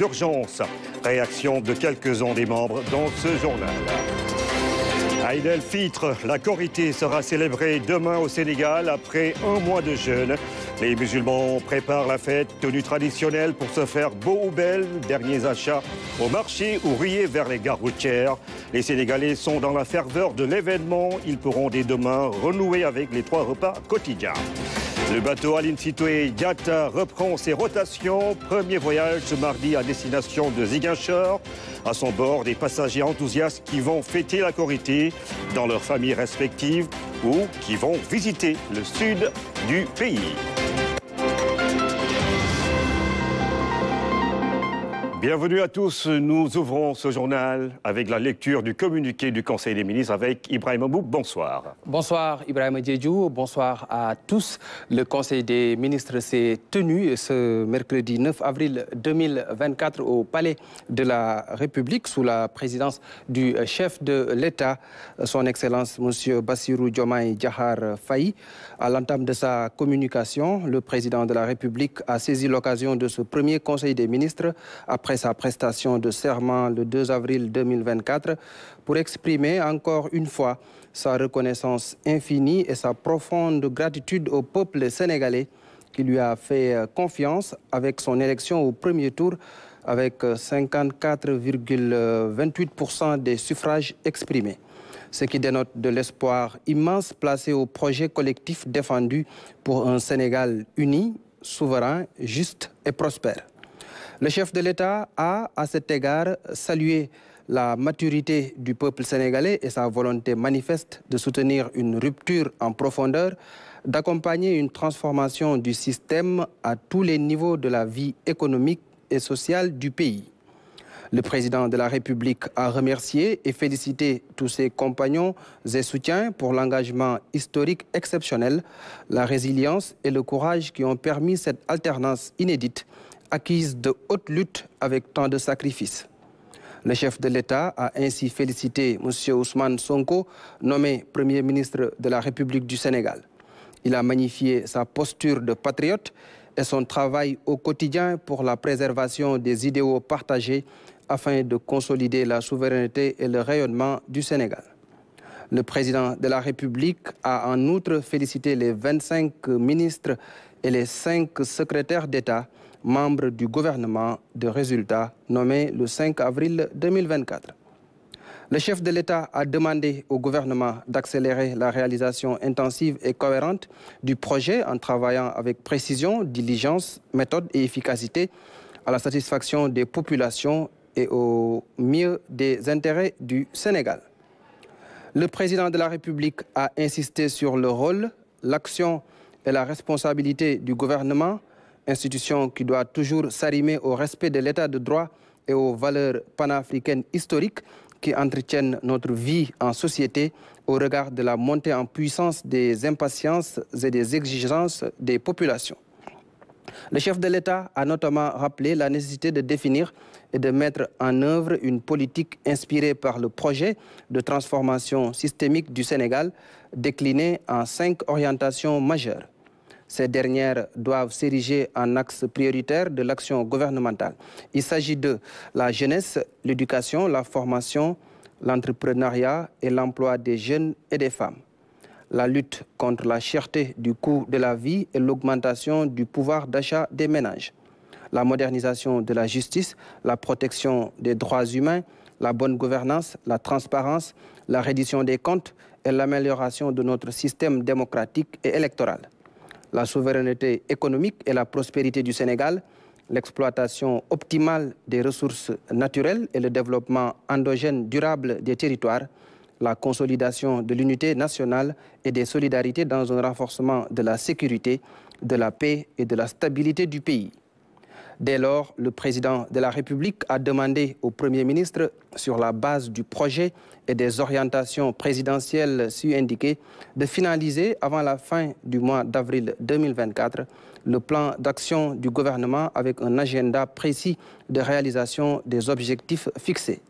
Urgence. Réaction de quelques-uns des membres dans ce journal. Aïd el-Fitre, la Corité sera célébrée demain au Sénégal après un mois de jeûne. Les musulmans préparent la fête, tenue traditionnelle pour se faire beau ou belle. Derniers achats au marché ou rier vers les gares routières. Les Sénégalais sont dans la ferveur de l'événement. Ils pourront dès demain renouer avec les trois repas quotidiens. Le bateau Aline Sitoé Yata reprend ses rotations. Premier voyage ce mardi à destination de Ziguinchor. À son bord, des passagers enthousiastes qui vont fêter la Corité dans leurs familles respectives ou qui vont visiter le sud du pays. Bienvenue à tous. Nous ouvrons ce journal avec la lecture du communiqué du Conseil des ministres avec Ibrahim Abouk. Bonsoir. Bonsoir Ibrahim Djedjou. Bonsoir à tous. Le Conseil des ministres s'est tenu ce mercredi 9 avril 2024 au Palais de la République sous la présidence du chef de l'État, son Excellence M. Bassirou Diomaye Djahar Faye. À l'entame de sa communication, le président de la République a saisi l'occasion de ce premier Conseil des ministres après sa prestation de serment le 2 avril 2024 pour exprimer encore une fois sa reconnaissance infinie et sa profonde gratitude au peuple sénégalais qui lui a fait confiance avec son élection au premier tour avec 54,28% des suffrages exprimés ce qui dénote de l'espoir immense placé au projet collectif défendu pour un Sénégal uni, souverain, juste et prospère. Le chef de l'État a, à cet égard, salué la maturité du peuple sénégalais et sa volonté manifeste de soutenir une rupture en profondeur, d'accompagner une transformation du système à tous les niveaux de la vie économique et sociale du pays. Le président de la République a remercié et félicité tous ses compagnons et soutiens pour l'engagement historique exceptionnel, la résilience et le courage qui ont permis cette alternance inédite acquise de haute lutte avec tant de sacrifices. Le chef de l'État a ainsi félicité M. Ousmane Sonko, nommé Premier ministre de la République du Sénégal. Il a magnifié sa posture de patriote et son travail au quotidien pour la préservation des idéaux partagés afin de consolider la souveraineté et le rayonnement du Sénégal. Le président de la République a en outre félicité les 25 ministres et les 5 secrétaires d'État membre du gouvernement de résultats nommé le 5 avril 2024. Le chef de l'État a demandé au gouvernement d'accélérer la réalisation intensive et cohérente du projet en travaillant avec précision, diligence, méthode et efficacité à la satisfaction des populations et au mieux des intérêts du Sénégal. Le président de la République a insisté sur le rôle, l'action et la responsabilité du gouvernement institution qui doit toujours s'arrimer au respect de l'état de droit et aux valeurs panafricaines historiques qui entretiennent notre vie en société au regard de la montée en puissance des impatiences et des exigences des populations. Le chef de l'État a notamment rappelé la nécessité de définir et de mettre en œuvre une politique inspirée par le projet de transformation systémique du Sénégal décliné en cinq orientations majeures. Ces dernières doivent s'ériger en axe prioritaire de l'action gouvernementale. Il s'agit de la jeunesse, l'éducation, la formation, l'entrepreneuriat et l'emploi des jeunes et des femmes. La lutte contre la cherté du coût de la vie et l'augmentation du pouvoir d'achat des ménages. La modernisation de la justice, la protection des droits humains, la bonne gouvernance, la transparence, la reddition des comptes et l'amélioration de notre système démocratique et électoral la souveraineté économique et la prospérité du Sénégal, l'exploitation optimale des ressources naturelles et le développement endogène durable des territoires, la consolidation de l'unité nationale et des solidarités dans un renforcement de la sécurité, de la paix et de la stabilité du pays. Dès lors, le président de la République a demandé au Premier ministre, sur la base du projet et des orientations présidentielles su indiquées, de finaliser avant la fin du mois d'avril 2024 le plan d'action du gouvernement avec un agenda précis de réalisation des objectifs fixés.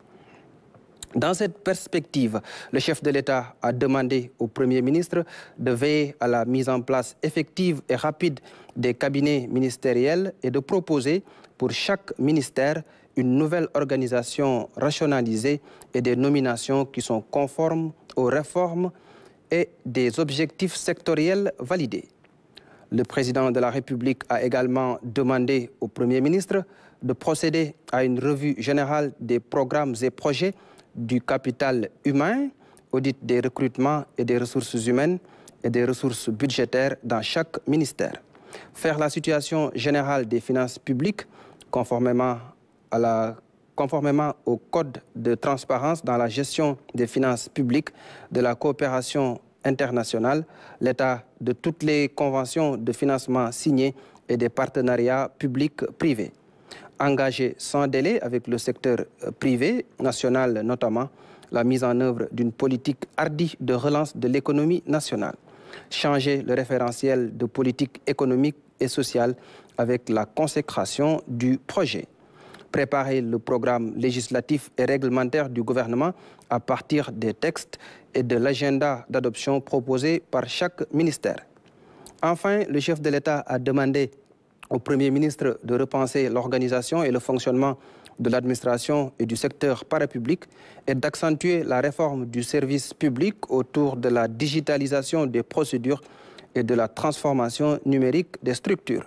Dans cette perspective, le chef de l'État a demandé au Premier ministre de veiller à la mise en place effective et rapide des cabinets ministériels et de proposer pour chaque ministère une nouvelle organisation rationalisée et des nominations qui sont conformes aux réformes et des objectifs sectoriels validés. Le président de la République a également demandé au Premier ministre de procéder à une revue générale des programmes et projets du capital humain, audit des recrutements et des ressources humaines et des ressources budgétaires dans chaque ministère. Faire la situation générale des finances publiques conformément, au code de transparence dans la gestion des finances publiques de la coopération internationale, l'état de toutes les conventions de financement signées et des partenariats publics-privés. Engager sans délai avec le secteur euh, privé, national notamment, la mise en œuvre d'une politique hardie de relance de l'économie nationale. Changer le référentiel de politique économique et sociale avec la consécration du projet. Préparer le programme législatif et réglementaire du gouvernement à partir des textes et de l'agenda d'adoption proposé par chaque ministère. Enfin, le chef de l'État a demandé au Premier ministre de repenser l'organisation et le fonctionnement de l'administration et du secteur parapublic et d'accentuer la réforme du service public autour de la digitalisation des procédures et de la transformation numérique des structures.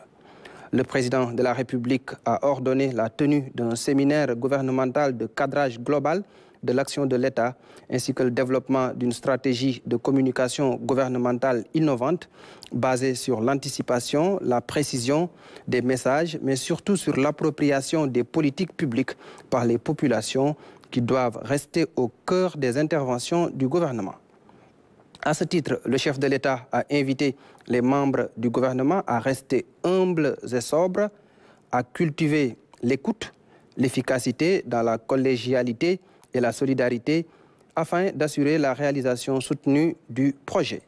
Le président de la République a ordonné la tenue d'un séminaire gouvernemental de cadrage global de l'action de l'État, ainsi que le développement d'une stratégie de communication gouvernementale innovante basée sur l'anticipation, la précision des messages, mais surtout sur l'appropriation des politiques publiques par les populations qui doivent rester au cœur des interventions du gouvernement. À ce titre, le chef de l'État a invité les membres du gouvernement à rester humbles et sobres, à cultiver l'écoute, l'efficacité dans la collégialité et la solidarité afin d'assurer la réalisation soutenue du projet.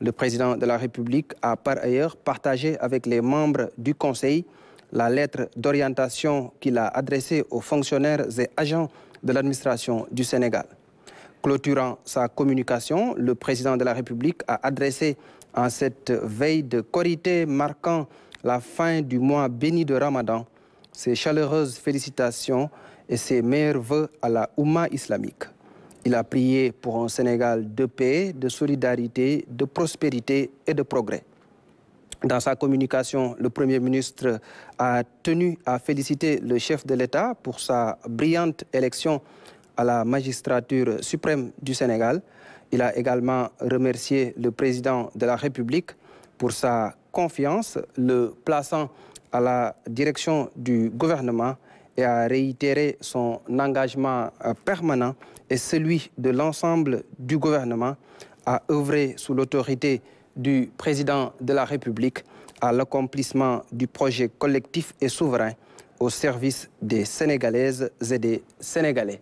Le président de la République a par ailleurs partagé avec les membres du Conseil la lettre d'orientation qu'il a adressée aux fonctionnaires et agents de l'administration du Sénégal. Clôturant sa communication, le président de la République a adressé en cette veille de Corité marquant la fin du mois béni de Ramadan ses chaleureuses félicitations et ses meilleurs voeux à la Oumma islamique. Il a prié pour un Sénégal de paix, de solidarité, de prospérité et de progrès. Dans sa communication, le Premier ministre a tenu à féliciter le chef de l'État pour sa brillante élection à la magistrature suprême du Sénégal. Il a également remercié le président de la République pour sa confiance, le plaçant à la direction du gouvernement et a réitéré son engagement euh, permanent et celui de l'ensemble du gouvernement à œuvrer sous l'autorité du président de la République à l'accomplissement du projet collectif et souverain au service des Sénégalaises et des Sénégalais.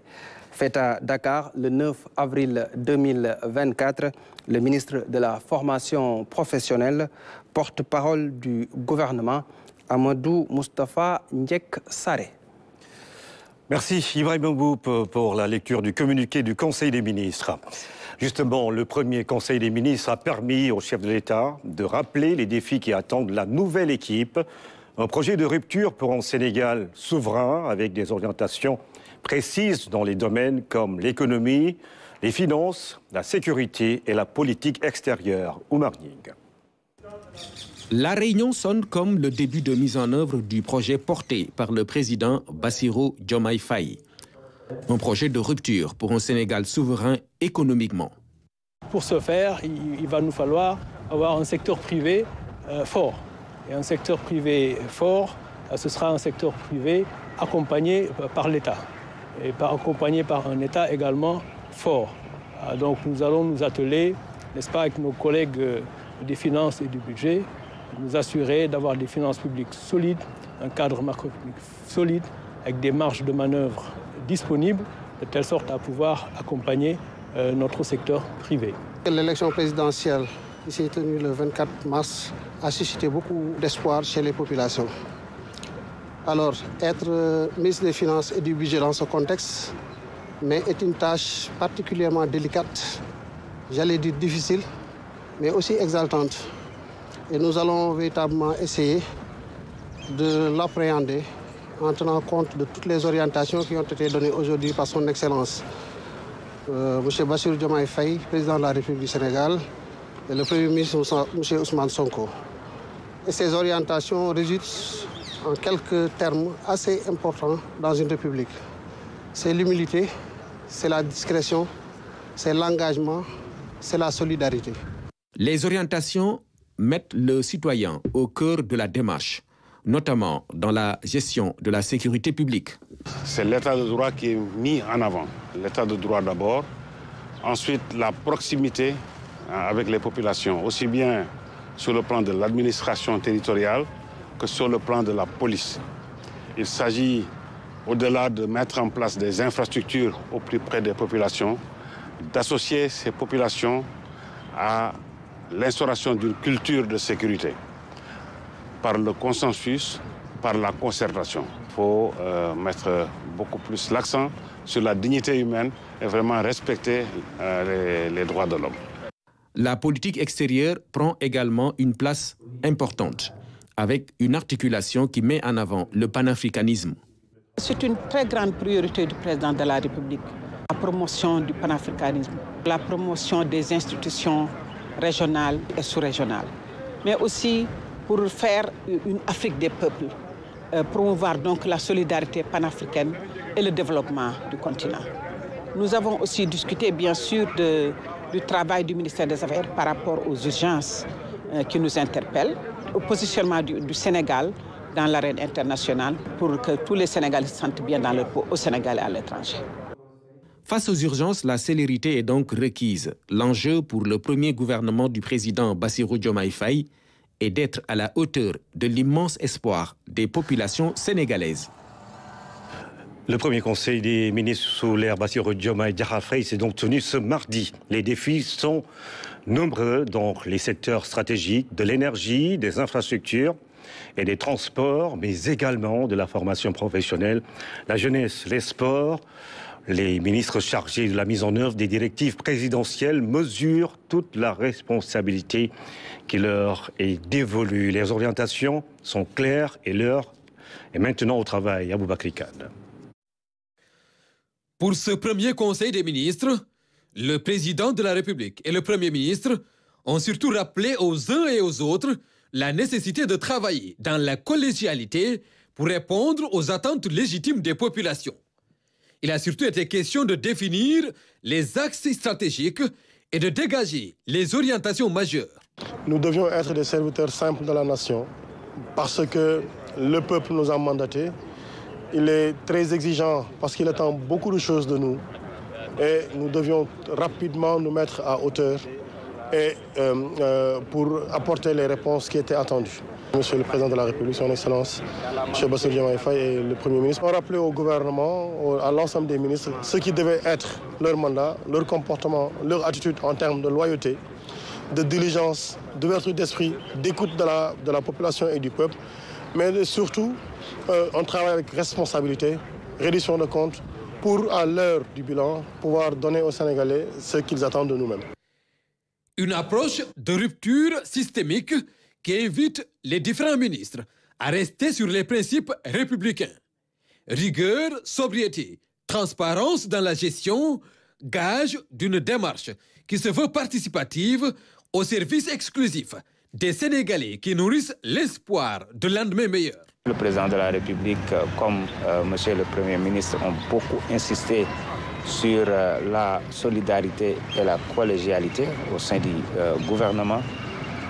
Fait à Dakar le 9 avril 2024, le ministre de la Formation professionnelle, porte-parole du gouvernement, Amadou Mustafa Ndjek Sare. Merci Ibrahim Mboup pour la lecture du communiqué du Conseil des ministres. Justement, le premier Conseil des ministres a permis au chef de l'État de rappeler les défis qui attendent la nouvelle équipe. Un projet de rupture pour un Sénégal souverain avec des orientations précises dans les domaines comme l'économie, les finances, la sécurité et la politique extérieure. Oumar Nying. La réunion sonne comme le début de mise en œuvre du projet porté par le président Bassirou Diomaye Faye. Un projet de rupture pour un Sénégal souverain économiquement. Pour ce faire, il va nous falloir avoir un secteur privé euh, fort. Et un secteur privé fort, euh, ce sera un secteur privé accompagné par l'État. Et accompagné par un État également fort. Euh, donc nous allons nous atteler, n'est-ce pas, avec nos collègues des finances et du budget, nous assurer d'avoir des finances publiques solides, un cadre macroéconomique solide, avec des marges de manœuvre disponibles, de telle sorte à pouvoir accompagner euh, notre secteur privé. L'élection présidentielle qui s'est tenue le 24 mars a suscité beaucoup d'espoir chez les populations. Alors, être euh, ministre des Finances et du Budget dans ce contexte mais est une tâche particulièrement délicate, j'allais dire difficile, mais aussi exaltante. Et nous allons véritablement essayer de l'appréhender en tenant compte de toutes les orientations qui ont été données aujourd'hui par son Excellence, euh, M. Bassir Diomaye Faye, président de la République du Sénégal, et le Premier ministre M. Ousmane Sonko. Et ces orientations résultent en quelques termes assez importants dans une république. C'est l'humilité, c'est la discrétion, c'est l'engagement, c'est la solidarité. Les orientations mettent le citoyen au cœur de la démarche, notamment dans la gestion de la sécurité publique. C'est l'état de droit qui est mis en avant. L'état de droit d'abord, ensuite la proximité hein, avec les populations, aussi bien sur le plan de l'administration territoriale que sur le plan de la police. Il s'agit, au-delà de mettre en place des infrastructures au plus près des populations, d'associer ces populations à l'instauration d'une culture de sécurité par le consensus, par la concertation. Il faut euh, mettre beaucoup plus l'accent sur la dignité humaine et vraiment respecter euh, les, les droits de l'homme. La politique extérieure prend également une place importante, avec une articulation qui met en avant le panafricanisme. C'est une très grande priorité du président de la République, la promotion du panafricanisme, la promotion des institutions régionales et sous-régionales, mais aussi pour faire une Afrique des peuples, euh, promouvoir donc la solidarité panafricaine et le développement du continent. Nous avons aussi discuté bien sûr du travail du ministère des Affaires par rapport aux urgences euh, qui nous interpellent, au positionnement du, du Sénégal dans l'arène internationale pour que tous les Sénégalais se sentent bien dans leur peau au Sénégal et à l'étranger. Face aux urgences, la célérité est donc requise. L'enjeu pour le premier gouvernement du président Bassirou Diomaye Faye est d'être à la hauteur de l'immense espoir des populations sénégalaises. Le premier conseil des ministres sous l'ère Bassirou Diomaye Faye s'est donc tenu ce mardi. Les défis sont nombreux dans les secteurs stratégiques de l'énergie, des infrastructures et des transports, mais également de la formation professionnelle, la jeunesse, les sports. Les ministres chargés de la mise en œuvre des directives présidentielles mesurent toute la responsabilité qui leur est dévolue. Les orientations sont claires et l'heure est maintenant au travail. Abou Bakri Khan. Pour ce premier Conseil des ministres, le président de la République et le Premier ministre ont surtout rappelé aux uns et aux autres la nécessité de travailler dans la collégialité pour répondre aux attentes légitimes des populations. Il a surtout été question de définir les axes stratégiques et de dégager les orientations majeures. Nous devions être des serviteurs simples de la nation parce que le peuple nous a mandatés. Il est très exigeant parce qu'il attend beaucoup de choses de nous et nous devions rapidement nous mettre à hauteur et euh, euh, pour apporter les réponses qui étaient attendues. Monsieur le Président de la République, Son Excellence, M. Diomaye Faye et le Premier ministre ont rappelé au gouvernement, à l'ensemble des ministres, ce qui devait être leur mandat, leur comportement, leur attitude en termes de loyauté, de diligence, d'ouverture d'esprit, d'écoute de la, population et du peuple, mais surtout, euh, on travaille avec responsabilité, reddition de comptes, pour, à l'heure du bilan, pouvoir donner aux Sénégalais ce qu'ils attendent de nous-mêmes. Une approche de rupture systémique qui invite les différents ministres à rester sur les principes républicains. Rigueur, sobriété, transparence dans la gestion, gage d'une démarche qui se veut participative au service exclusif des Sénégalais qui nourrissent l'espoir de lendemain meilleur. Le président de la République, comme euh, monsieur le Premier ministre, ont beaucoup insisté sur euh, la solidarité et la collégialité au sein du euh, gouvernement,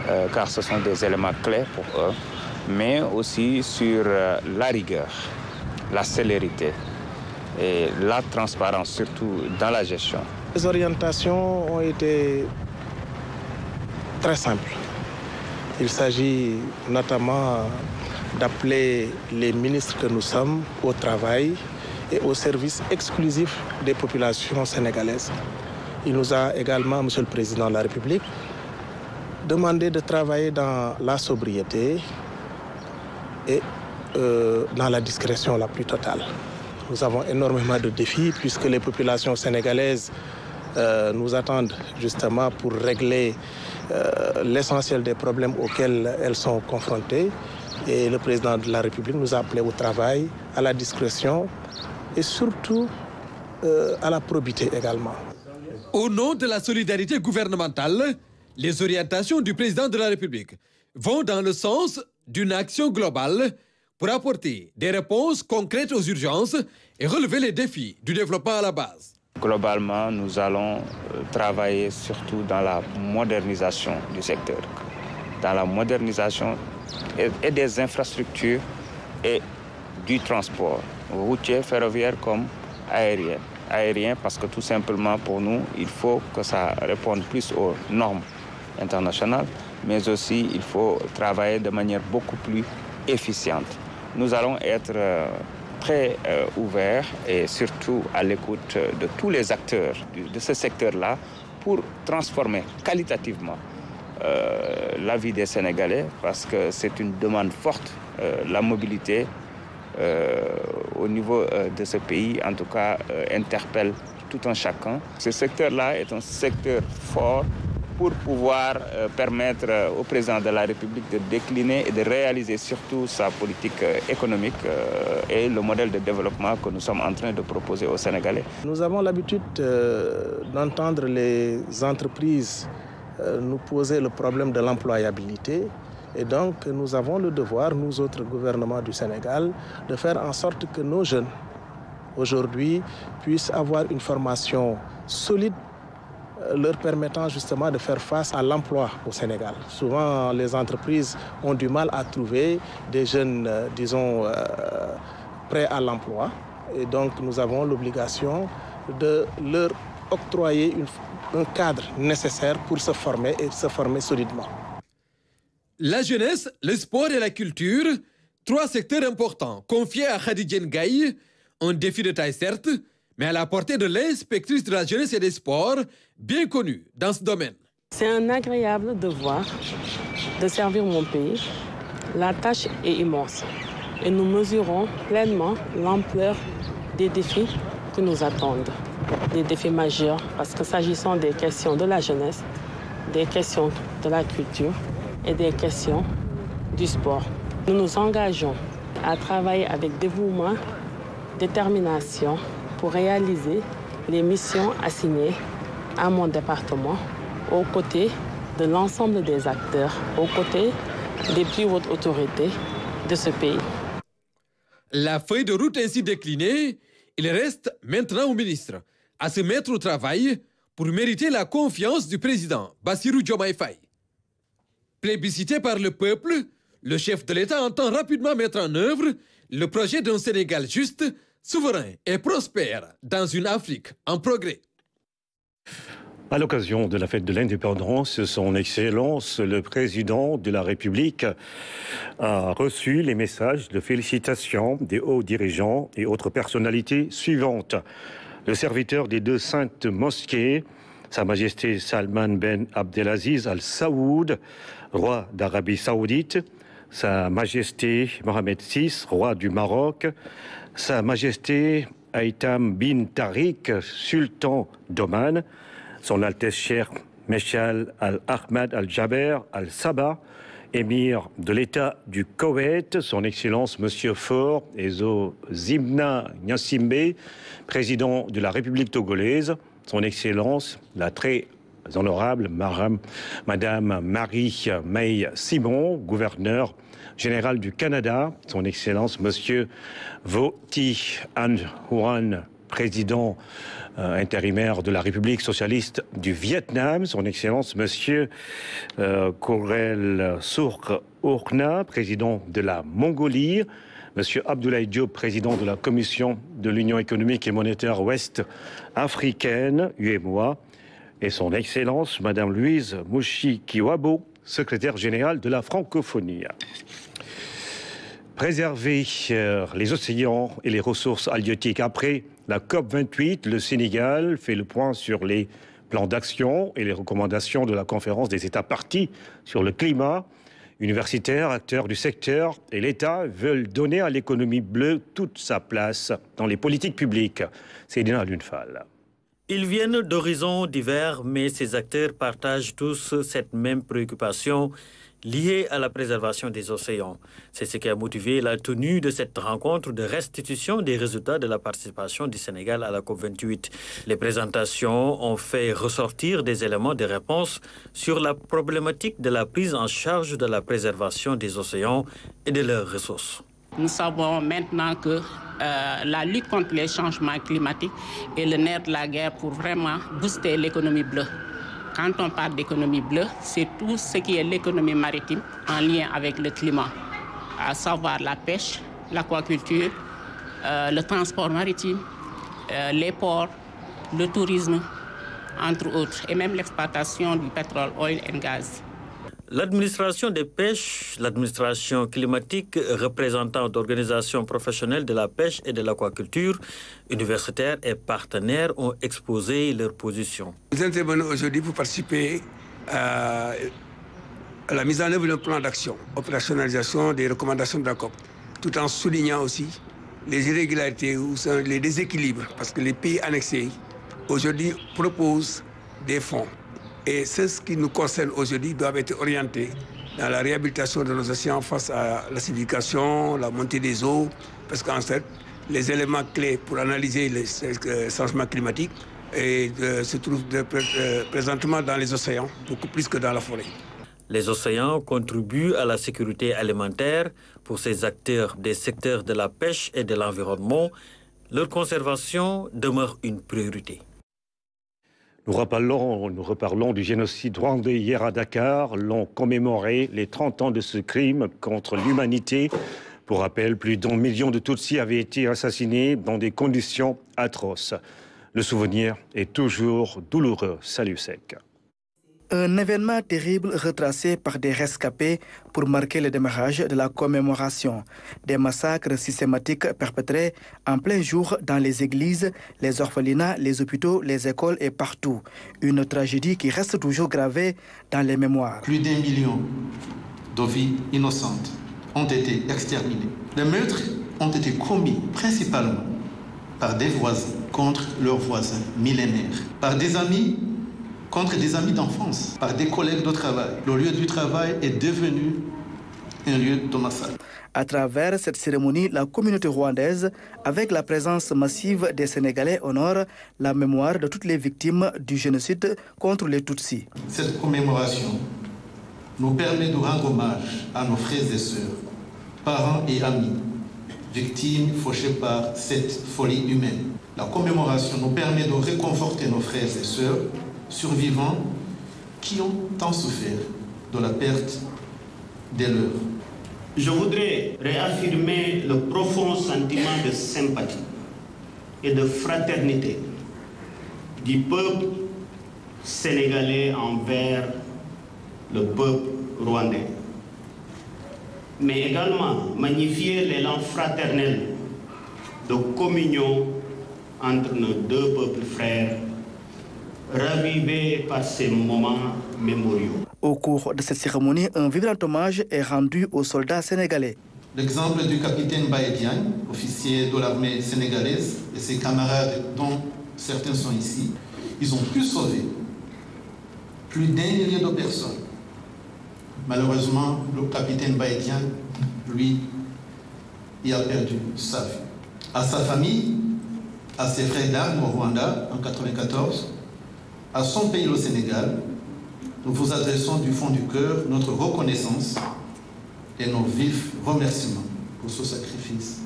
euh, car ce sont des éléments clés pour eux, mais aussi sur euh, la rigueur, la célérité et la transparence, surtout dans la gestion. Les orientations ont été très simples. Il s'agit notamment d'appeler les ministres que nous sommes au travail et au service exclusif des populations sénégalaises. Il nous a également, Monsieur le Président de la République, demandé de travailler dans la sobriété et euh, dans la discrétion la plus totale. Nous avons énormément de défis puisque les populations sénégalaises euh, nous attendent justement pour régler euh, l'essentiel des problèmes auxquels elles sont confrontées. Et le président de la République nous a appelés au travail, à la discrétion et surtout à la probité également. Au nom de la solidarité gouvernementale, les orientations du président de la République vont dans le sens d'une action globale pour apporter des réponses concrètes aux urgences et relever les défis du développement à la base. Globalement, nous allons euh, travailler surtout dans la modernisation du secteur, dans la modernisation et des infrastructures et du transport, routier, ferroviaire comme aérien. Aérien parce que tout simplement pour nous, il faut que ça réponde plus aux normes internationales, mais aussi il faut travailler de manière beaucoup plus efficiente. Nous allons être euh, très euh, ouverts et surtout à l'écoute de tous les acteurs de ce secteur-là pour transformer qualitativement euh, la vie des Sénégalais parce que c'est une demande forte, la mobilité au niveau de ce pays, en tout cas, interpelle tout un chacun. Ce secteur-là est un secteur fort pour pouvoir euh, permettre euh, au président de la République de décliner et de réaliser surtout sa politique euh, économique et le modèle de développement que nous sommes en train de proposer aux Sénégalais. Nous avons l'habitude d'entendre les entreprises nous poser le problème de l'employabilité. Et donc, nous avons le devoir, nous autres gouvernements du Sénégal, de faire en sorte que nos jeunes, aujourd'hui, puissent avoir une formation solide leur permettant justement de faire face à l'emploi au Sénégal. Souvent, les entreprises ont du mal à trouver des jeunes, euh, disons, euh, prêts à l'emploi. Et donc, nous avons l'obligation de leur octroyer un cadre nécessaire pour se former et se former solidement. La jeunesse, le sport et la culture, trois secteurs importants confiés à Khadija Gaï, un défi de taille certes, mais à la portée de l'inspectrice de la jeunesse et des sports, bien connue dans ce domaine. C'est un agréable devoir de servir mon pays. La tâche est immense et nous mesurons pleinement l'ampleur des défis que nous attendent. Des défis majeurs parce que s'agissant des questions de la jeunesse, des questions de la culture et des questions du sport, nous nous engageons à travailler avec dévouement, détermination pour réaliser les missions assignées à mon département aux côtés de l'ensemble des acteurs, aux côtés des plus hautes autorités de ce pays. La feuille de route ainsi déclinée, il reste maintenant au ministre à se mettre au travail pour mériter la confiance du président Bassirou Diomaye. Plébiscité par le peuple, le chef de l'État entend rapidement mettre en œuvre le projet d'un Sénégal juste souverain et prospère dans une Afrique en progrès. À l'occasion de la fête de l'indépendance, son Excellence, le président de la République, a reçu les messages de félicitations des hauts dirigeants et autres personnalités suivantes. Le serviteur des deux saintes mosquées, Sa Majesté Salman Ben Abdelaziz Al Saoud, roi d'Arabie Saoudite, Sa Majesté Mohamed VI, roi du Maroc, sa Majesté Haïtam bin Tariq, sultan d'Oman, Son Altesse Cher Meshal Al-Ahmad Al-Jaber Al-Sabah, émir de l'État du Koweït, Son Excellence Monsieur Faure Ezo Zimna Nyasimbe, président de la République togolaise, Son Excellence la très honorable Madame Marie May Simon, gouverneur général du Canada, son Excellence Monsieur Voti An président euh, intérimaire de la République socialiste du Vietnam, son Excellence Monsieur euh, Korel Sourk Urna, président de la Mongolie, Monsieur Abdoulaye Diop, président de la Commission de l'Union économique et monétaire ouest africaine, UEMOA, et son Excellence Madame Louise Mouchi Kiwabo, secrétaire générale de la francophonie préserver euh, les océans et les ressources halieutiques. Après la COP28, le Sénégal fait le point sur les plans d'action et les recommandations de la conférence des États partis sur le climat. Universitaires, acteurs du secteur et l'État veulent donner à l'économie bleue toute sa place dans les politiques publiques. C'est Dina. Ils viennent d'horizons divers, mais ces acteurs partagent tous cette même préoccupation liées à la préservation des océans. C'est ce qui a motivé la tenue de cette rencontre de restitution des résultats de la participation du Sénégal à la COP28. Les présentations ont fait ressortir des éléments de réponse sur la problématique de la prise en charge de la préservation des océans et de leurs ressources. Nous savons maintenant que euh, la lutte contre les changements climatiques est le nerf de la guerre pour vraiment booster l'économie bleue. Quand on parle d'économie bleue, c'est tout ce qui est l'économie maritime en lien avec le climat, à savoir la pêche, l'aquaculture, euh, le transport maritime, euh, les ports, le tourisme, entre autres, et même l'exploitation du pétrole, oil et gaz. L'administration des pêches, l'administration climatique, représentant d'organisations professionnelles de la pêche et de l'aquaculture, universitaires et partenaires ont exposé leurs positions. Nous intervenons aujourd'hui pour participer à, la mise en œuvre d'un plan d'action, opérationnalisation des recommandations de la COP, tout en soulignant aussi les irrégularités ou les déséquilibres, parce que les pays annexés aujourd'hui proposent des fonds et ce qui nous concerne aujourd'hui doivent être orientés dans la réhabilitation de nos océans face à l'acidification, la montée des eaux, parce qu'en fait, les éléments clés pour analyser les euh, changements climatiques euh, se trouvent euh, présentement dans les océans, beaucoup plus que dans la forêt. Les océans contribuent à la sécurité alimentaire pour ces acteurs des secteurs de la pêche et de l'environnement. Leur conservation demeure une priorité. Nous reparlons, nous reparlons du génocide rwandais hier à Dakar. L'on commémoré les 30 ans de ce crime contre l'humanité. Pour rappel, plus d'un million de Tutsis avaient été assassinés dans des conditions atroces. Le souvenir est toujours douloureux. Salut sec. Un événement terrible retracé par des rescapés pour marquer le démarrage de la commémoration. Des massacres systématiques perpétrés en plein jour dans les églises, les orphelinats, les hôpitaux, les écoles et partout. Une tragédie qui reste toujours gravée dans les mémoires. Plus d'un million de vies innocentes ont été exterminées. Les meurtres ont été commis principalement par des voisins contre leurs voisins millénaires, par des amis contre des amis d'enfance, par des collègues de travail. Le lieu du travail est devenu un lieu de massacre. À travers cette cérémonie, la communauté rwandaise, avec la présence massive des Sénégalais, honore la mémoire de toutes les victimes du génocide contre les Tutsis. Cette commémoration nous permet de rendre hommage à nos frères et sœurs, parents et amis, victimes fauchées par cette folie humaine. La commémoration nous permet de réconforter nos frères et sœurs survivants qui ont tant souffert de la perte des leurs. Je voudrais réaffirmer le profond sentiment de sympathie et de fraternité du peuple sénégalais envers le peuple rwandais, mais également magnifier l'élan fraternel de communion entre nos deux peuples frères ravivé par ces moments mémoriaux. Au cours de cette cérémonie, un vibrant hommage est rendu aux soldats sénégalais. L'exemple du capitaine Baïdian, officier de l'armée sénégalaise, et ses camarades, dont certains sont ici, ils ont pu sauver plus d'un millier de personnes. Malheureusement, le capitaine Baïdian, lui, y a perdu sa vie. À sa famille, à ses frères d'armes au Rwanda en 1994, à son pays, le Sénégal, nous vous adressons du fond du cœur notre reconnaissance et nos vifs remerciements pour ce sacrifice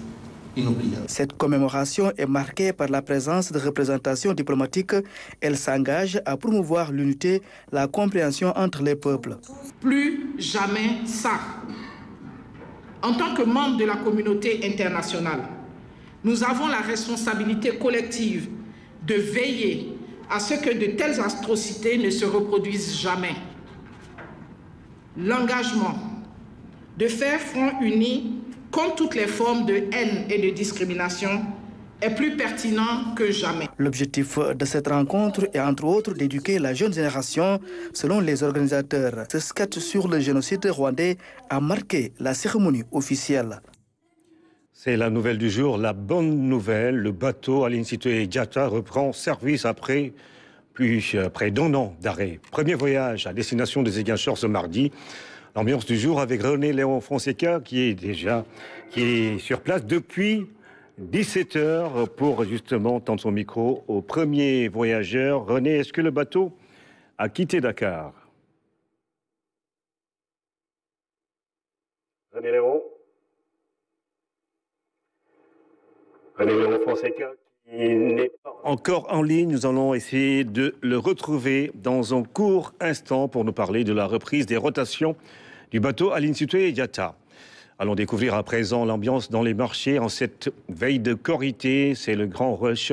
inoubliable. Cette commémoration est marquée par la présence de représentations diplomatiques. Elle s'engage à promouvoir l'unité, la compréhension entre les peuples. Plus jamais ça. En tant que membre de la communauté internationale, nous avons la responsabilité collective de veiller à ce que de telles atrocités ne se reproduisent jamais. L'engagement de faire front uni contre toutes les formes de haine et de discrimination est plus pertinent que jamais. L'objectif de cette rencontre est entre autres d'éduquer la jeune génération selon les organisateurs. Ce sketch sur le génocide rwandais a marqué la cérémonie officielle. C'est la nouvelle du jour, la bonne nouvelle. Le bateau à l'Institut Diata reprend service après plus près d'un an d'arrêt. Premier voyage à destination des Éguinchors ce mardi. L'ambiance du jour avec René Léon Fonseca qui est déjà sur place depuis 17 heures pour justement tendre son micro au premier voyageur. René, est-ce que le bateau a quitté Dakar? René Léon Encore en ligne. Nous allons essayer de le retrouver dans un court instant pour nous parler de la reprise des rotations du bateau Aline Sitoé Yata. Allons découvrir à présent l'ambiance dans les marchés en cette veille de corité. C'est le grand rush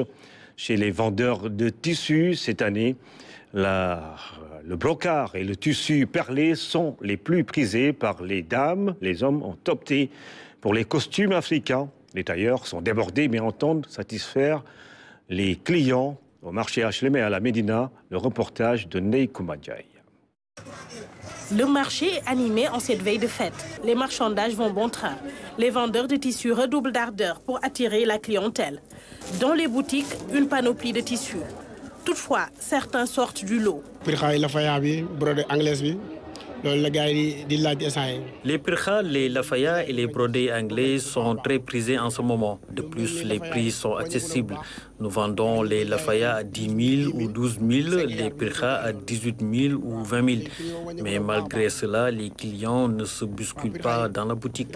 chez les vendeurs de tissus cette année. Le brocart et le tissu perlé sont les plus prisés par les dames. Les hommes ont opté pour les costumes africains les tailleurs sont débordés mais entendent satisfaire les clients au marché HLM et à la Médina. Le reportage de Ney Koumadjaï. Le marché est animé en cette veille de fête. Les marchandages vont bon train. Les vendeurs de tissus redoublent d'ardeur pour attirer la clientèle. Dans les boutiques, une panoplie de tissus. Toutefois, certains sortent du lot. Les pirkhas, les lafaya et les brodés anglais sont très prisés en ce moment. De plus, les prix sont accessibles. Nous vendons les lafaya à 10 000 ou 12 000, les pirkhas à 18 000 ou 20 000. Mais malgré cela, les clients ne se bousculent pas dans la boutique.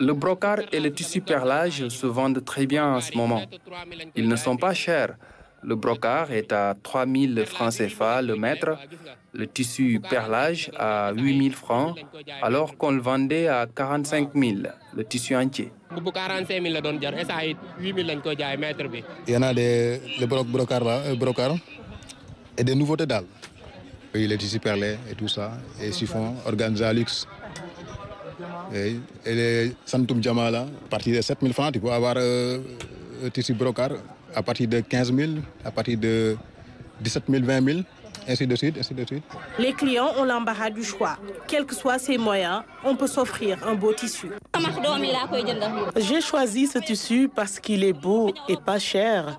Le brocart et le tissu perlage se vendent très bien en ce moment. Ils ne sont pas chers. Le brocart est à 3 000 francs CFA le mètre, le tissu perlage à 8 000 francs, alors qu'on le vendait à 45 000 le tissu entier. Il y en a des le brocart et des nouveautés dalles. Oui, les tissus perlés et tout ça, et chiffon, organza luxe. Et, et les Santum Jamala, à partir de 7 000 francs, tu peux avoir euh, un tissu brocart à partir de 15 000, à partir de 17 000, 20 000, ainsi de suite, ainsi de suite. Les clients ont l'embarras du choix. Quels que soient ses moyens, on peut s'offrir un beau tissu. J'ai choisi ce tissu parce qu'il est beau et pas cher.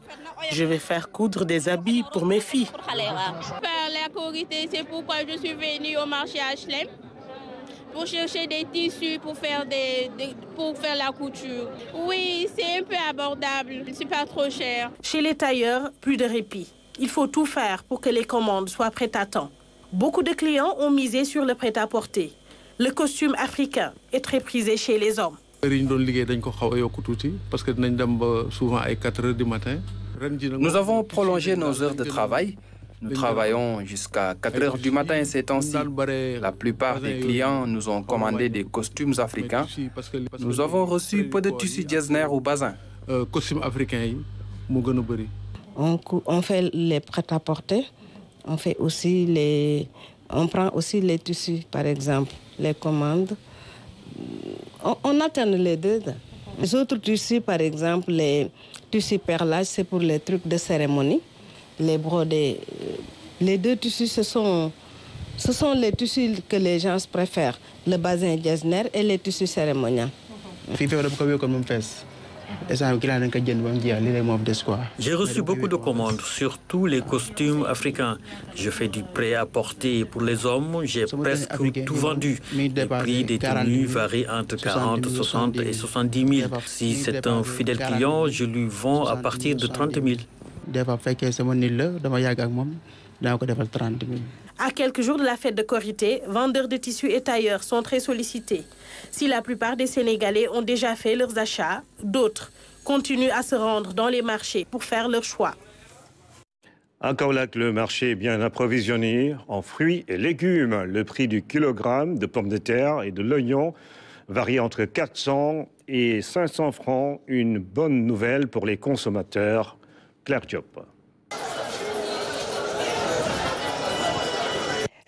Je vais faire coudre des habits pour mes filles. Par la corité, c'est pourquoi je suis venue au marché HLM pour chercher des tissus pour faire, des, des, pour faire la couture. Oui, c'est un peu abordable, c'est pas trop cher. Chez les tailleurs, plus de répit. Il faut tout faire pour que les commandes soient prêtes à temps. Beaucoup de clients ont misé sur le prêt-à-porter. Le costume africain est très prisé chez les hommes. Nous avons prolongé nos heures de travail. Nous travaillons jusqu'à 4 heures du matin ces temps-ci. La plupart des clients nous ont commandé des costumes africains. Nous avons reçu peu de tissus Jesner ou Bazin. On, on fait les prêt-à-porter. On fait aussi les. On prend aussi les tissus, par exemple, les commandes. On, on alterne les deux. Les autres tissus, par exemple, les tissus perlage, c'est pour les trucs de cérémonie les brodés. Les deux tissus, ce sont, ce sont les tissus que les gens préfèrent, le bazin Jesner et les tissus cérémoniaux. J'ai reçu beaucoup de commandes, surtout les costumes africains. Je fais du prêt-à-porter pour les hommes, j'ai presque tout vendu. Les prix des tenues varient entre 40, 60 et 70 000. Si c'est un fidèle client, je lui vends à partir de 30 000. À quelques jours de la fête de Korité, vendeurs de tissus et tailleurs sont très sollicités. Si la plupart des Sénégalais ont déjà fait leurs achats, d'autres continuent à se rendre dans les marchés pour faire leur choix. À Kaolack, le marché est bien approvisionné en fruits et légumes. Le prix du kilogramme de pommes de terre et de l'oignon varie entre 400 et 500 francs. Une bonne nouvelle pour les consommateurs. Claire Diop.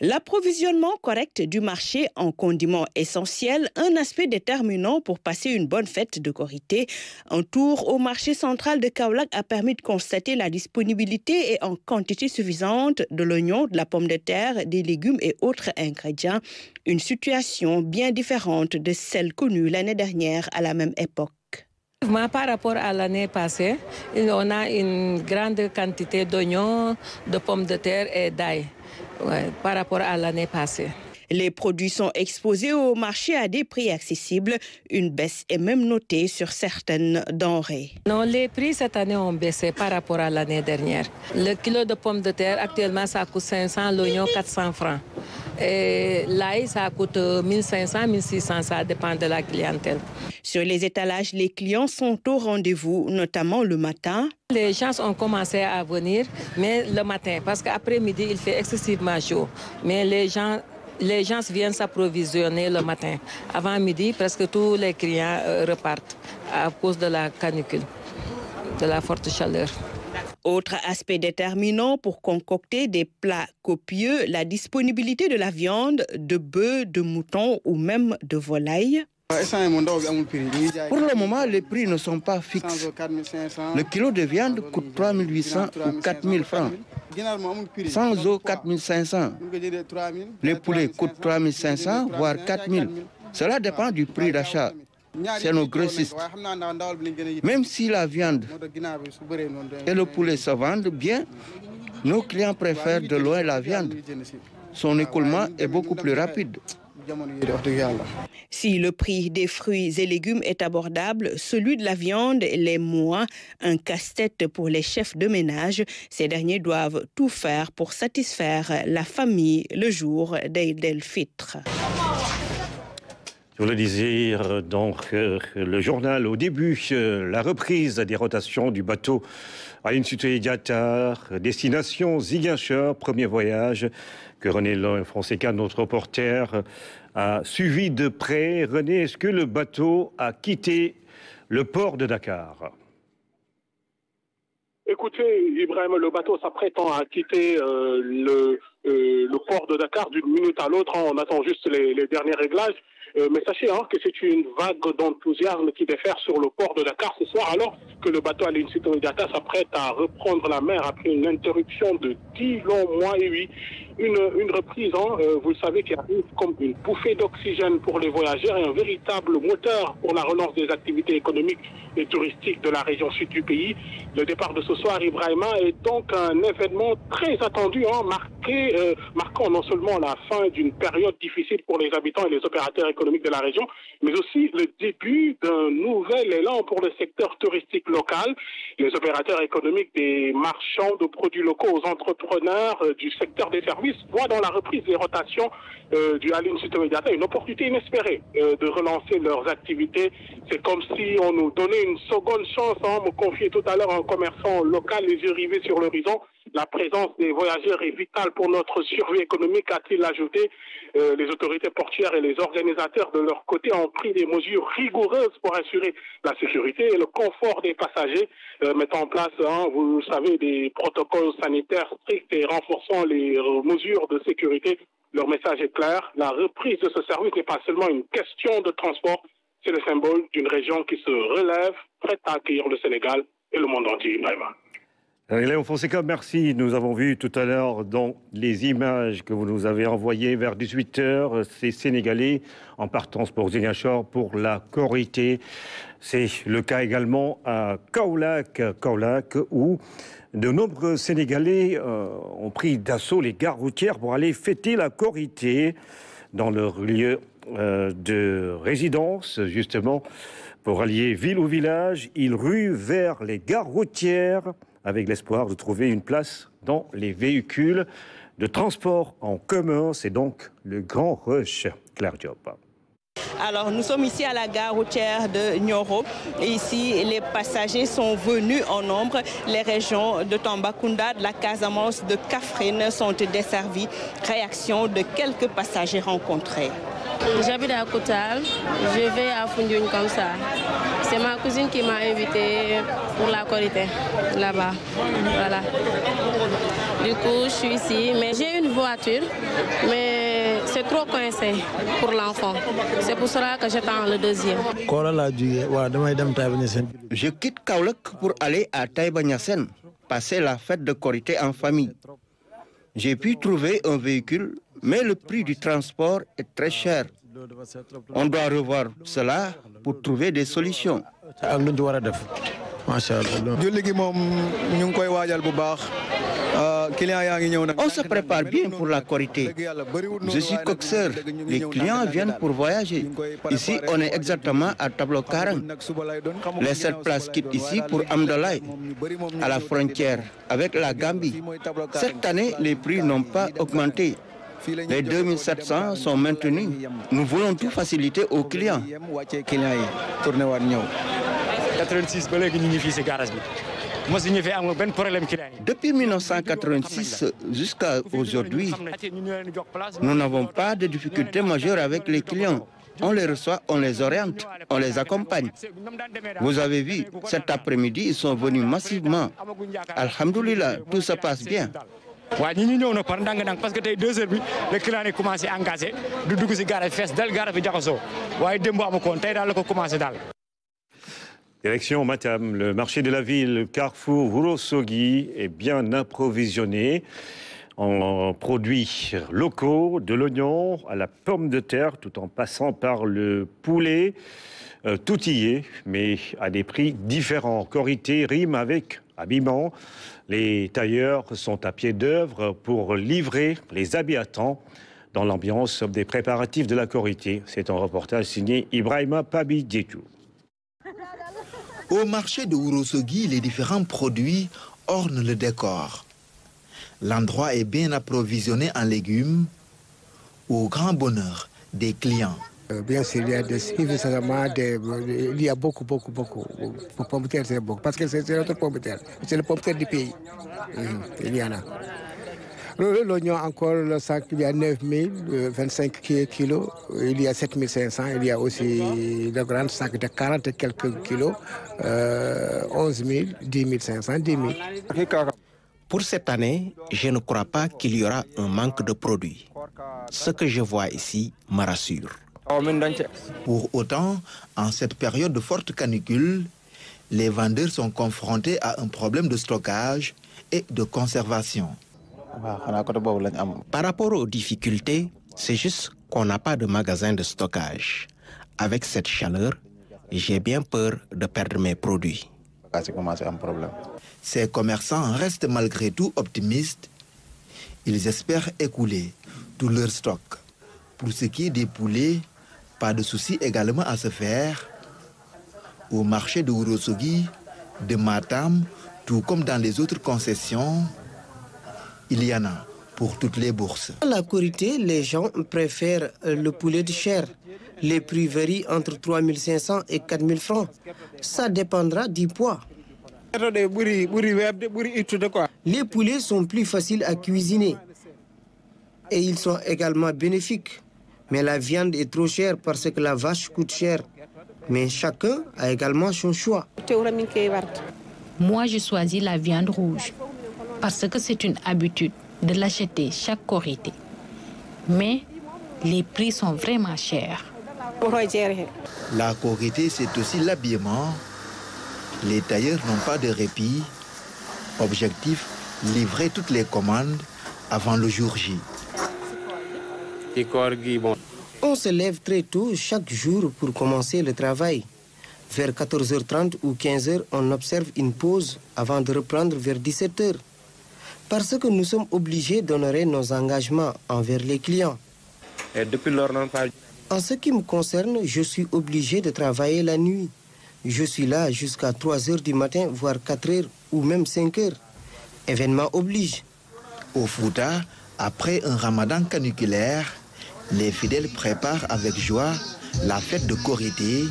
L'approvisionnement correct du marché en condiments essentiels, un aspect déterminant pour passer une bonne fête de Corité. Un tour au marché central de Kaolack a permis de constater la disponibilité et en quantité suffisante de l'oignon, de la pomme de terre, des légumes et autres ingrédients. Une situation bien différente de celle connue l'année dernière à la même époque. Par rapport à l'année passée, on a une grande quantité d'oignons, de pommes de terre et d'ail par rapport à l'année passée. Les produits sont exposés au marché à des prix accessibles. Une baisse est même notée sur certaines denrées. Non, les prix cette année ont baissé par rapport à l'année dernière. Le kilo de pommes de terre, actuellement, ça coûte 500, l'oignon 400 francs. Et l'ail, ça coûte 1500, 1600, ça dépend de la clientèle. Sur les étalages, les clients sont au rendez-vous, notamment le matin. Les gens ont commencé à venir, mais le matin, parce qu'après-midi, il fait excessivement chaud. Mais les gens les gens viennent s'approvisionner le matin. Avant midi, presque tous les clients repartent à cause de la canicule, de la forte chaleur. Autre aspect déterminant pour concocter des plats copieux, la disponibilité de la viande, de bœuf, de mouton ou même de volaille. Pour le moment, les prix ne sont pas fixes. Le kilo de viande coûte 3800 ou 4000 francs. Sans eau, 4500. Les poulets coûtent 3500, voire 4000. Cela dépend du prix d'achat. C'est nos grossistes. Même si la viande et le poulet se vendent bien, nos clients préfèrent de loin la viande. Son écoulement est beaucoup plus rapide. Si le prix des fruits et légumes est abordable, celui de la viande l'est moins. Un casse-tête pour les chefs de ménage. Ces derniers doivent tout faire pour satisfaire la famille le jour d'Eid el-Fitr. Je le disais donc le journal au début, la reprise des rotations du bateau à une cité destination Ziguinchor, premier voyage que René Fonseca, notre reporter, a suivi de près. René, est-ce que le bateau a quitté le port de Dakar? Écoutez, Ibrahim, le bateau s'apprêtant à quitter euh, le, euh, port de Dakar d'une minute à l'autre. On attend juste les derniers réglages. Euh, mais sachez hein, que c'est une vague d'enthousiasme qui déferle sur le port de Dakar ce soir, alors que le bateau Aline Data s'apprête à reprendre la mer après une interruption de 10 longs mois. Et oui, une, une reprise, hein, euh, vous le savez, qui arrive comme une bouffée d'oxygène pour les voyageurs et un véritable moteur pour la relance des activités économiques et touristiques de la région sud du pays. Le départ de ce soir, Ibrahima, est donc un événement très attendu, hein, marqué, euh, marquant non seulement la fin d'une période difficile pour les habitants et les opérateurs économiques de la région, mais aussi le début d'un nouvel élan pour le secteur touristique local. Les opérateurs économiques des marchands de produits locaux aux entrepreneurs euh, du secteur des services voient dans la reprise des rotations euh, du Aline Sutomediata une opportunité inespérée euh, de relancer leurs activités. C'est comme si on nous donnait une seconde chance. On hein. me confiait tout à l'heure un commerçant local, les yeux rivés sur l'horizon. La présence des voyageurs est vitale pour notre survie économique, a-t-il ajouté. Euh, les autorités portières et les organisateurs de leur côté ont pris des mesures rigoureuses pour assurer la sécurité et le confort des passagers, euh, mettant en place, hein, vous savez, des protocoles sanitaires stricts et renforçant les mesures de sécurité. Leur message est clair, la reprise de ce service n'est pas seulement une question de transport, c'est le symbole d'une région qui se relève, prête à accueillir le Sénégal et le monde entier. Léon Fonseca, merci. Nous avons vu tout à l'heure dans les images que vous nous avez envoyées vers 18h, ces Sénégalais en partance pour Ziguinchor pour la Corité. C'est le cas également à Kaolack, Kaolack où de nombreux Sénégalais euh, ont pris d'assaut les gares routières pour aller fêter la Corité dans leur lieu euh, de résidence, justement, pour allier ville ou village. Ils ruent vers les gares routières avec l'espoir de trouver une place dans les véhicules de transport en commun. C'est donc le grand rush, Claire Job. Alors, nous sommes ici à la gare routière de Nyoro. Ici, les passagers sont venus en nombre. Les régions de Tambacounda, de la Casamance, de Kafrine sont desservies. Réaction de quelques passagers rencontrés. J'habite à Kotal, je vais à Fundioun comme ça. C'est ma cousine qui m'a invité pour la qualité là-bas. Voilà. Du coup, je suis ici, mais j'ai une voiture, mais c'est trop coincé pour l'enfant. C'est pour cela que j'attends le deuxième. Je quitte Kaulak pour aller à Taïba passer la fête de Corité en famille. J'ai pu trouver un véhicule mais le prix du transport est très cher. On doit revoir cela pour trouver des solutions. On se prépare bien pour la Corité. Je suis coxeur. Les clients viennent pour voyager. Ici, on est exactement à Tableau 40. Les sept places quittent ici pour Amdalay, à la frontière avec la Gambie. Cette année, les prix n'ont pas augmenté. Les 2700 sont maintenus. Nous voulons tout faciliter aux clients. Depuis 1986 jusqu'à aujourd'hui, nous n'avons pas de difficultés majeures avec les clients. On les reçoit, on les oriente, on les accompagne. Vous avez vu, cet après-midi, ils sont venus massivement. Alhamdulillah, tout se passe bien. waaw ñi ñu ñëw nag par ndànk-ndànk parce que tey deux heures bi client yi commencé engagé du dugg si garage fees dal garage bi jaxasoo waaye démb amu koon tey daal la ko commencé daal. Direction Matam, le marché de la ville Carrefour Wurosogi est bien approvisionné en produits locaux, de l'oignon à la pomme de terre, tout en passant par le poulet, euh, tout y est, mais à des prix différents. Corité rime avec habillement. Les tailleurs sont à pied d'œuvre pour livrer les habits dans l'ambiance des préparatifs de la Corité. C'est un reportage signé Ibrahima Pabi Djetou. Au marché de Urosogi, les différents produits ornent le décor. L'endroit est bien approvisionné en légumes au grand bonheur des clients. Bien sûr, il y a des des, il y a beaucoup, beaucoup, beaucoup. Pour pommes de terre, c'est beaucoup. Parce que c'est notre pomme de terre. C'est le pomme de terre du pays. Il y en a. L'oignon, encore, le sac, il y a 9 000, 25 kilos. Il y a 7 500. Il y a aussi le grand sac de 40 et quelques kilos. Euh, 11 000, 10 500, 10 000. Pour cette année, je ne crois pas qu'il y aura un manque de produits. Ce que je vois ici me rassure. Pour autant, en cette période de forte canicule, les vendeurs sont confrontés à un problème de stockage et de conservation. Par rapport aux difficultés, c'est juste qu'on n'a pas de magasin de stockage. Avec cette chaleur, j'ai bien peur de perdre mes produits. Ces commerçants restent malgré tout optimistes. Ils espèrent écouler tout leur stock. Pour ce qui est des poulets, pas de souci également à se faire. Au marché de Urosogi, de Matam, tout comme dans les autres concessions, il y en a pour toutes les bourses. À la Corité, les gens préfèrent le poulet de chair. Les prix varient entre 3500 et 4000 francs. Ça dépendra du poids. Les poulets sont plus faciles à cuisiner et ils sont également bénéfiques. Mais la viande est trop chère parce que la vache coûte cher. Mais chacun a également son choix. Moi, je choisis la viande rouge parce que c'est une habitude de l'acheter chaque corité. Mais les prix sont vraiment chers. La corité, c'est aussi l'habillement. Les tailleurs n'ont pas de répit. Objectif, livrer toutes les commandes avant le jour J. On se lève très tôt chaque jour pour commencer le travail. Vers 14h30 ou 15h, on observe une pause avant de reprendre vers 17h. Parce que nous sommes obligés d'honorer nos engagements envers les clients. En ce qui me concerne, je suis obligé de travailler la nuit. Je suis là jusqu'à 3h du matin, voire 4h ou même 5h. Événement oblige. Au Fouta, après un ramadan caniculaire, les fidèles préparent avec joie la fête de Korité.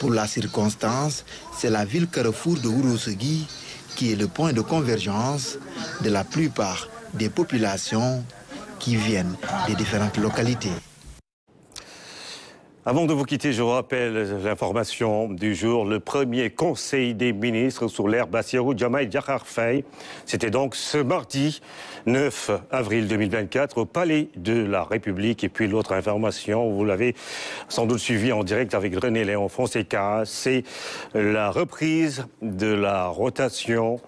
Pour la circonstance, c'est la ville carrefour de Urosogi qui est le point de convergence de la plupart des populations qui viennent des différentes localités. Avant de vous quitter, je vous rappelle l'information du jour. Le premier conseil des ministres sur l'ère Bassirou Djamaï Diakhar Faye. C'était donc ce mardi 9 avril 2024 au Palais de la République. Et puis l'autre information, vous l'avez sans doute suivi en direct avec René Léon Fonseca, c'est la reprise de la rotation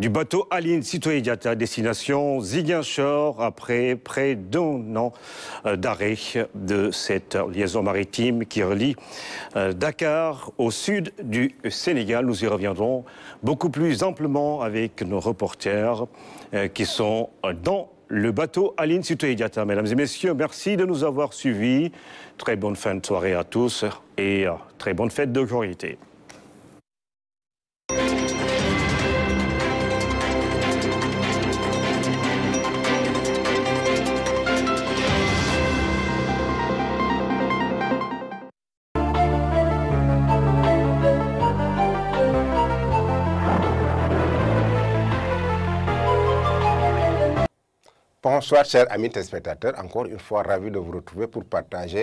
du bateau Aline Sitoé Diatta, destination Ziguinchor, après près d'un an euh, d'arrêt de cette liaison maritime qui relie euh, Dakar au sud du Sénégal. Nous y reviendrons beaucoup plus amplement avec nos reporters euh, qui sont dans le bateau Aline Sitoé Diatta. Mesdames et messieurs, merci de nous avoir suivis. Très bonne fin de soirée à tous et très bonne fête de. Bonsoir chers amis téléspectateurs, encore une fois ravi de vous retrouver pour partager